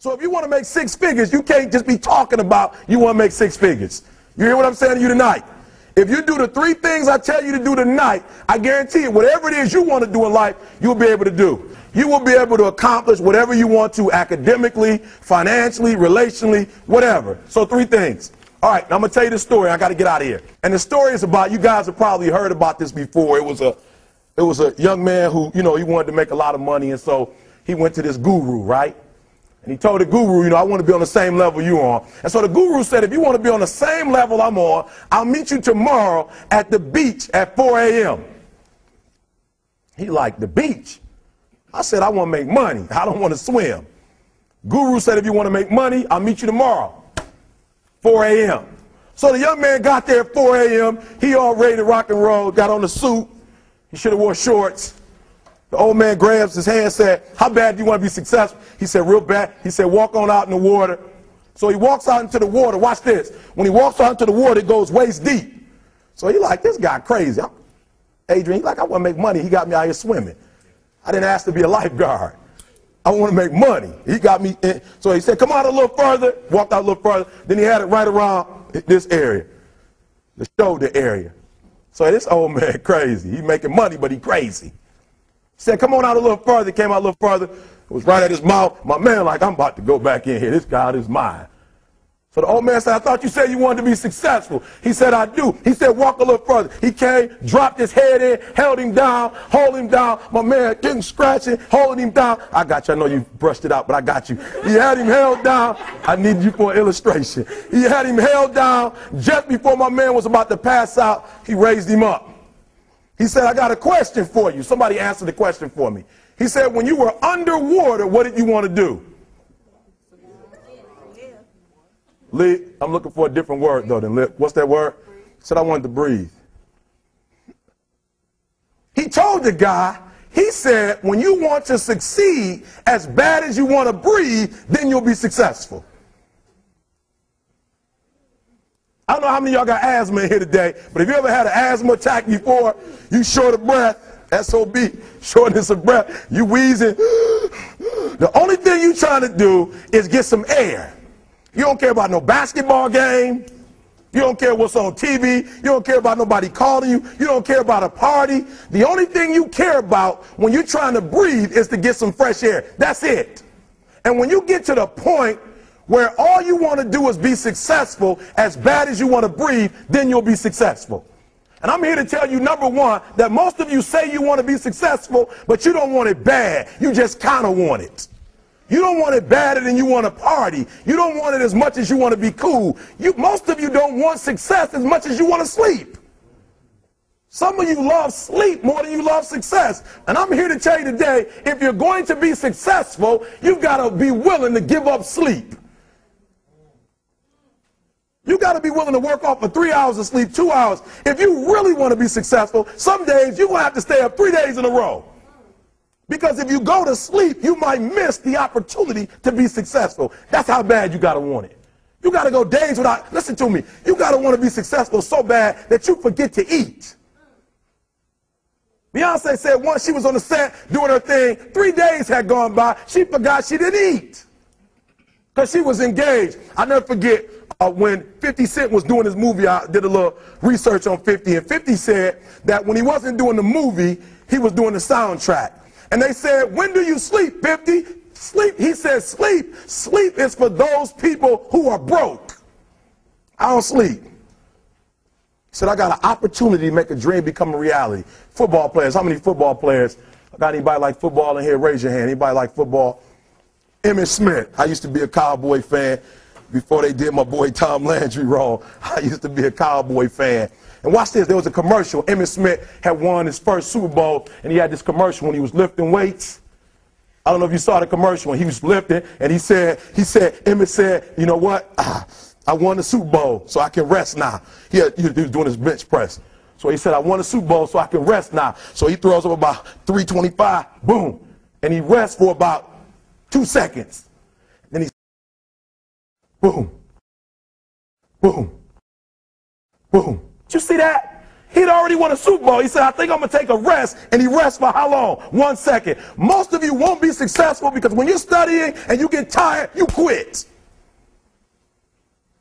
So if you want to make six figures, you can't just be talking about you want to make six figures. You hear what I'm saying to you tonight? If you do the three things I tell you to do tonight, I guarantee you, whatever it is you want to do in life, you'll be able to do. You will be able to accomplish whatever you want to academically, financially, relationally, whatever. So three things. All right, now I'm gonna tell you the story. I got to get out of here. And the story is about you guys have probably heard about this before. It was a it was a young man who, you know, he wanted to make a lot of money, and so he went to this guru, right? And he told the guru, you know, I want to be on the same level you are. And so the guru said, if you want to be on the same level I'm on, I'll meet you tomorrow at the beach at 4 a.m. He liked the beach. I said, I want to make money. I don't want to swim. Guru said, if you want to make money, I'll meet you tomorrow, 4 a.m. So the young man got there at 4 a.m. He all ready to rock and roll, got on the suit. He should have wore shorts. The old man grabs his hand and said, How bad do you want to be successful? He said, Real bad. He said, Walk on out in the water. So he walks out into the water. Watch this. When he walks out into the water, it goes waist deep. So he like, This guy crazy. I'm, Adrian, he like, I want to make money. He got me out here swimming. I didn't ask to be a lifeguard. I want to make money. He got me in. So he said, Come out a little further. Walked out a little further. Then he had it right around this area, the shoulder area. So this old man crazy. He making money, but he crazy. Said, come on out a little further. Came out a little further. It was right at his mouth. My man like, I'm about to go back in here. This God is mine. So the old man said, I thought you said you wanted to be successful. He said, I do. He said, walk a little further. He came, dropped his head in, held him down, hold him down. My man getting scratching, holding him down. I got you. I know you brushed it out, but I got you. He had him held down. I need you for an illustration. He had him held down. Just before my man was about to pass out, he raised him up. He said, I got a question for you. Somebody answer the question for me. He said, when you were underwater, what did you want to do? Lee, I'm looking for a different word though than lip. What's that word? He said I wanted to breathe. He told the guy, he said, when you want to succeed as bad as you want to breathe, then you'll be successful. I don't know how many y'all got asthma in here today, but if you ever had an asthma attack before, you short of breath, SOB, shortness of breath, you wheezing. The only thing you trying to do is get some air. You don't care about no basketball game. You don't care what's on TV. You don't care about nobody calling you. You don't care about a party. The only thing you care about when you're trying to breathe is to get some fresh air. That's it. And when you get to the point where all you want to do is be successful as bad as you want to breathe, then you'll be successful. And I'm here to tell you, number one, that most of you say you want to be successful, but you don't want it bad. You just kind of want it. You don't want it badder than you want to party. You don't want it as much as you want to be cool. You, most of you don't want success as much as you want to sleep. Some of you love sleep more than you love success. And I'm here to tell you today, if you're going to be successful, you've got to be willing to give up sleep. You got to be willing to work off for three hours of sleep, two hours. If you really want to be successful, some days you're going to have to stay up three days in a row. Because if you go to sleep, you might miss the opportunity to be successful. That's how bad you got to want it. You got to go days without, listen to me, you got to want to be successful so bad that you forget to eat. Beyonce said once she was on the set doing her thing, three days had gone by, she forgot she didn't eat. Because she was engaged. I never forget Uh, when 50 Cent was doing his movie, I did a little research on 50, and 50 said that when he wasn't doing the movie, he was doing the soundtrack. And they said, when do you sleep, 50? Sleep. He said, sleep. Sleep is for those people who are broke. I don't sleep. He said, I got an opportunity to make a dream become a reality. Football players, how many football players? Got anybody like football in here? Raise your hand. Anybody like football? Emmitt Smith. I used to be a Cowboy fan before they did my boy Tom Landry wrong. I used to be a Cowboy fan. And watch this, there was a commercial. Emmitt Smith had won his first Super Bowl, and he had this commercial when he was lifting weights. I don't know if you saw the commercial when he was lifting, and he said, he said, Emmitt said, you know what? Ah, I won the Super Bowl, so I can rest now. He, had, he was doing his bench press. So he said, I won the Super Bowl, so I can rest now. So he throws up about 325, boom, and he rests for about two seconds. Boom, boom, boom. Did you see that? He'd already won a Super Bowl. He said, I think I'm going to take a rest. And he rests for how long? One second. Most of you won't be successful because when you're studying and you get tired, you quit.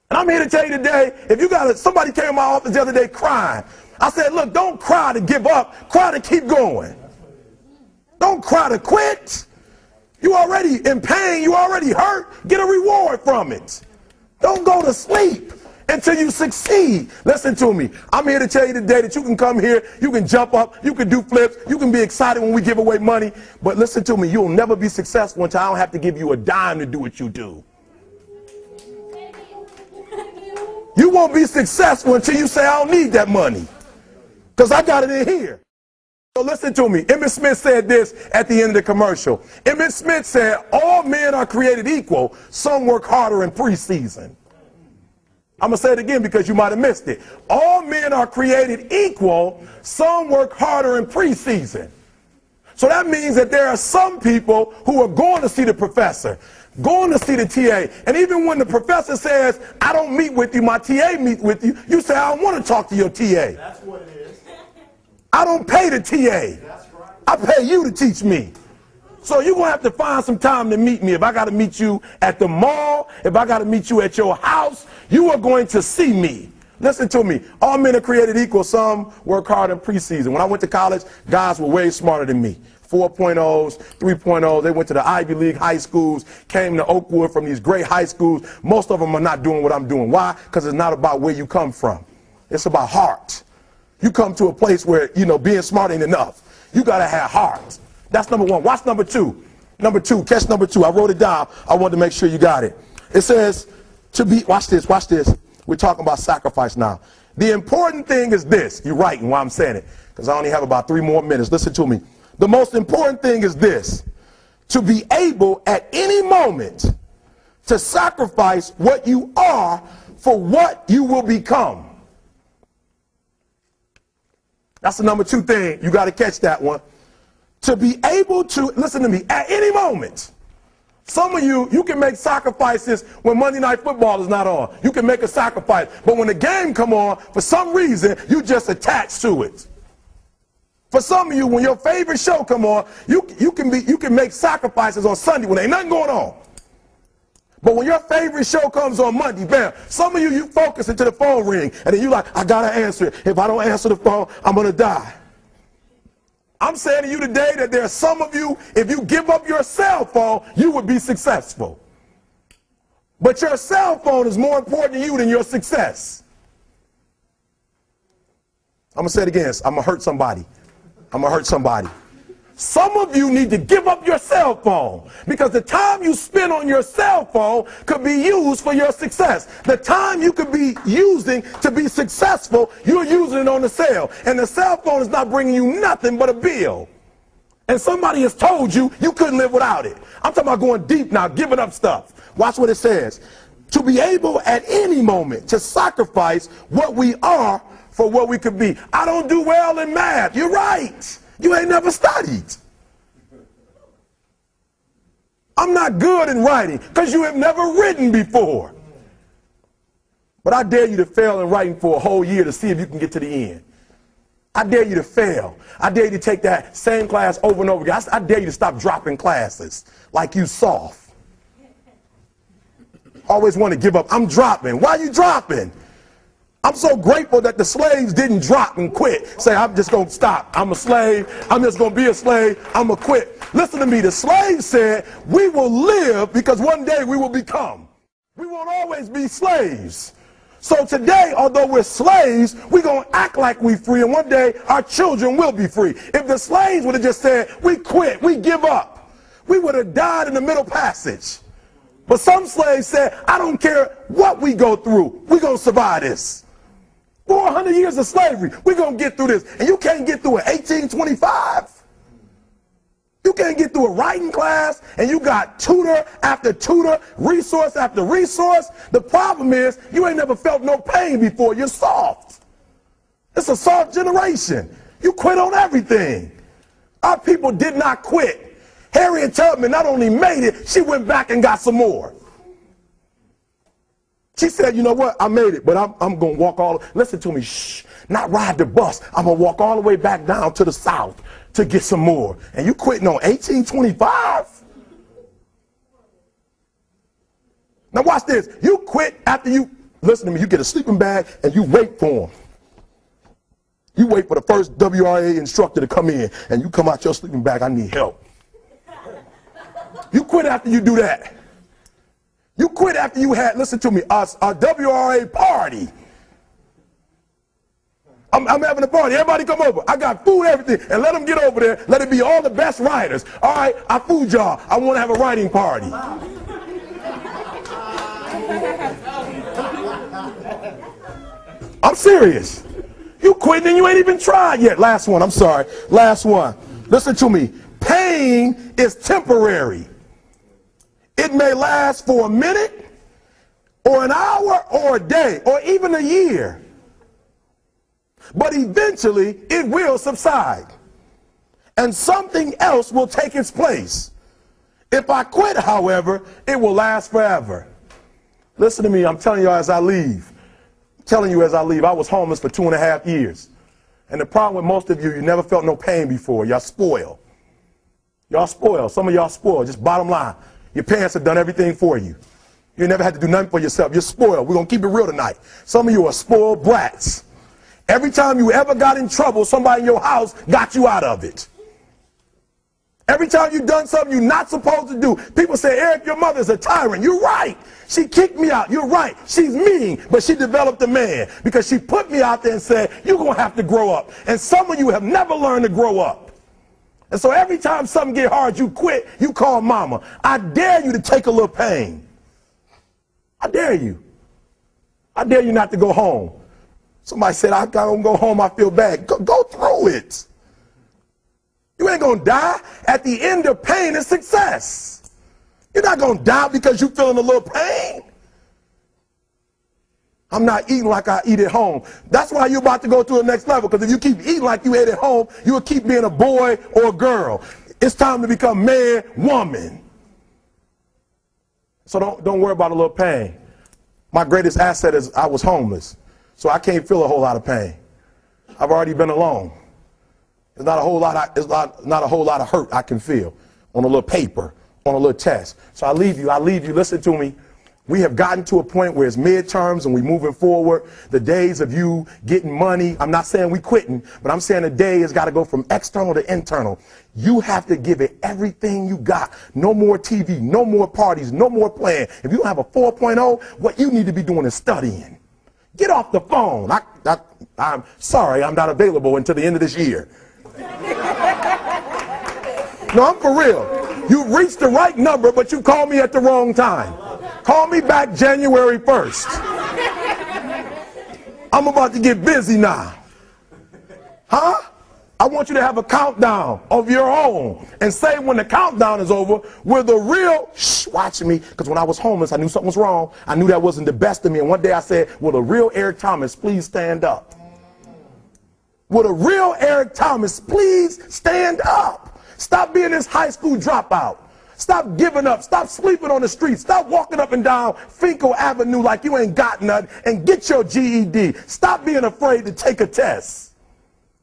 And I'm here to tell you today, if you got a, somebody came in my office the other day crying. I said, look, don't cry to give up. Cry to keep going. Don't cry to quit. You already in pain. You already hurt. Get a reward from it. Don't go to sleep until you succeed. Listen to me. I'm here to tell you today that you can come here, you can jump up, you can do flips, you can be excited when we give away money. But listen to me, you'll never be successful until I don't have to give you a dime to do what you do. You won't be successful until you say, I don't need that money. Because I got it in here. So listen to me. Emmitt Smith said this at the end of the commercial. Emmitt Smith said, all men are created equal. Some work harder in preseason. I'm going to say it again because you might have missed it. All men are created equal. Some work harder in preseason. So that means that there are some people who are going to see the professor, going to see the TA. And even when the professor says, I don't meet with you, my TA meet with you, you say, I don't want to talk to your TA. That's what it is. I don't pay the TA. I pay you to teach me. So you're going to have to find some time to meet me. If I got to meet you at the mall, if I got to meet you at your house, you are going to see me. Listen to me. All men are created equal. Some work hard in preseason. When I went to college, guys were way smarter than me. 4.0s, 3.0s. They went to the Ivy League high schools, came to Oakwood from these great high schools. Most of them are not doing what I'm doing. Why? Because it's not about where you come from. It's about heart. You come to a place where, you know, being smart ain't enough. You got to have heart. That's number one. Watch number two. Number two, catch number two. I wrote it down. I wanted to make sure you got it. It says, to be, watch this, watch this. We're talking about sacrifice now. The important thing is this. You're right writing while I'm saying it, because I only have about three more minutes. Listen to me. The most important thing is this to be able at any moment to sacrifice what you are for what you will become. That's the number two thing. You got to catch that one. To be able to, listen to me, at any moment. Some of you, you can make sacrifices when Monday Night Football is not on. You can make a sacrifice. But when the game come on, for some reason, you just attach to it. For some of you, when your favorite show come on, you, you, can, be, you can make sacrifices on Sunday when ain't nothing going on. But when your favorite show comes on Monday, bam, some of you, you focus until the phone ring, and then you're like, I gotta answer it. If I don't answer the phone, I'm gonna die. I'm saying to you today that there are some of you, if you give up your cell phone, you would be successful. But your cell phone is more important to you than your success. I'm gonna say it again. I'm gonna hurt somebody. I'm gonna hurt somebody. Some of you need to give up your cell phone because the time you spend on your cell phone could be used for your success. The time you could be using to be successful, you're using it on the cell. And the cell phone is not bringing you nothing but a bill. And somebody has told you you couldn't live without it. I'm talking about going deep now, giving up stuff. Watch what it says. To be able at any moment to sacrifice what we are for what we could be. I don't do well in math. You're right. You ain't never studied. I'm not good in writing because you have never written before. But I dare you to fail in writing for a whole year to see if you can get to the end. I dare you to fail. I dare you to take that same class over and over again. I, I dare you to stop dropping classes like you soft. Always want to give up. I'm dropping. Why are you dropping? I'm so grateful that the slaves didn't drop and quit. Say, I'm just going to stop. I'm a slave. I'm just going to be a slave. I'm going to quit. Listen to me. The slaves said, we will live because one day we will become. We won't always be slaves. So today, although we're slaves, we're going to act like we're free, and one day our children will be free. If the slaves would have just said, we quit, we give up, we would have died in the middle passage. But some slaves said, I don't care what we go through, we're going to survive this. 400 years of slavery. We're going to get through this. And you can't get through it 1825. You can't get through a writing class and you got tutor after tutor, resource after resource. The problem is you ain't never felt no pain before. You're soft. It's a soft generation. You quit on everything. Our people did not quit. Harriet Tubman not only made it, she went back and got some more. She said, you know what? I made it, but I'm, I'm going to walk all. Listen to me. Shh. not ride the bus. I'm going to walk all the way back down to the south to get some more. And you quitting on 1825? Now watch this. You quit after you, listen to me, you get a sleeping bag and you wait for them. You wait for the first WRA instructor to come in and you come out your sleeping bag, I need help. You quit after you do that. You quit after you had, listen to me, a, a WRA party. I'm, I'm, having a party. Everybody come over. I got food, everything. And let them get over there. Let it be all the best writers. All right, I food y'all. I want to have a writing party. I'm serious. You quit and you ain't even tried yet. Last one. I'm sorry. Last one. Listen to me. Pain is temporary. It may last for a minute or an hour or a day or even a year. But eventually it will subside. And something else will take its place. If I quit, however, it will last forever. Listen to me, I'm telling you as I leave. I'm telling you as I leave, I was homeless for two and a half years. And the problem with most of you, you never felt no pain before. Y'all spoiled. Y'all spoiled. Some of y'all spoiled. Just bottom line. Your parents have done everything for you. You never had to do nothing for yourself. You're spoiled. We're going to keep it real tonight. Some of you are spoiled brats. Every time you ever got in trouble, somebody in your house got you out of it. Every time you've done something you're not supposed to do, people say, Eric, your mother's a tyrant. You're right. She kicked me out. You're right. She's mean, but she developed a man because she put me out there and said, you're going to have to grow up. And some of you have never learned to grow up. And so every time something get hard, you quit, you call mama. I dare you to take a little pain. I dare you. I dare you not to go home. Somebody said, I don't go home, I feel bad. Go, go through it. You ain't gonna die. At the end of pain is success. You're not gonna die because you're feeling a little pain. I'm not eating like I eat at home. That's why you're about to go to the next level. Because if you keep eating like you ate at home, you'll keep being a boy or a girl. It's time to become man, woman. So don't, don't worry about a little pain. My greatest asset is I was homeless. So I can't feel a whole lot of pain. I've already been alone. It's not a whole lot. Of, it's not, not a whole lot of hurt I can feel on a little paper, on a little test. So I leave you. I leave you. Listen to me. We have gotten to a point where it's midterms and we're moving forward. The days of you getting money, I'm not saying we quitting, but I'm saying the day has got to go from external to internal. You have to give it everything you got. No more TV, no more parties, no more playing. If you don't have a 4.0, what you need to be doing is studying. Get off the phone. I, I, I'm sorry, I'm not available until the end of this year. No, I'm for real. You reached the right number, but you called me at the wrong time. Call me back January 1st. I'm about to get busy now. Huh? I want you to have a countdown of your own and say when the countdown is over, we're the real, shh, watch me. Because when I was homeless, I knew something was wrong. I knew that wasn't the best of me. And one day I said, will the real Eric Thomas please stand up? Will the real Eric Thomas please stand up? Stop being this high school dropout. Stop giving up. Stop sleeping on the street. Stop walking up and down Fenkell Avenue like you ain't got nothing and get your GED. Stop being afraid to take a test.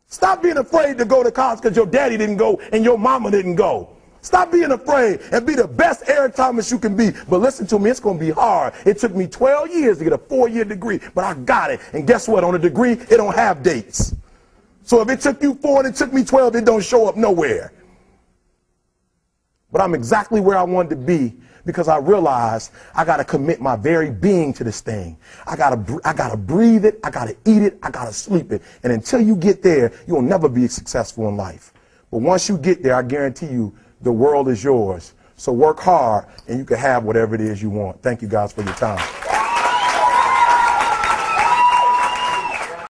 Stop being afraid to go to college because your daddy didn't go and your mama didn't go. Stop being afraid and be the best Eric Thomas you can be. But listen to me, it's going to be hard. It took me 12 years to get a four-year degree, but I got it. And guess what? On a degree, it don't have dates. So if it took you four and it took me 12, it don't show up nowhere. But I'm exactly where I wanted to be because I realized I got to commit my very being to this thing. I got to I got to breathe it, I got to eat it, I got to sleep it. And until you get there, you'll never be successful in life. But once you get there, I guarantee you the world is yours. So work hard and you can have whatever it is you want. Thank you guys for your time.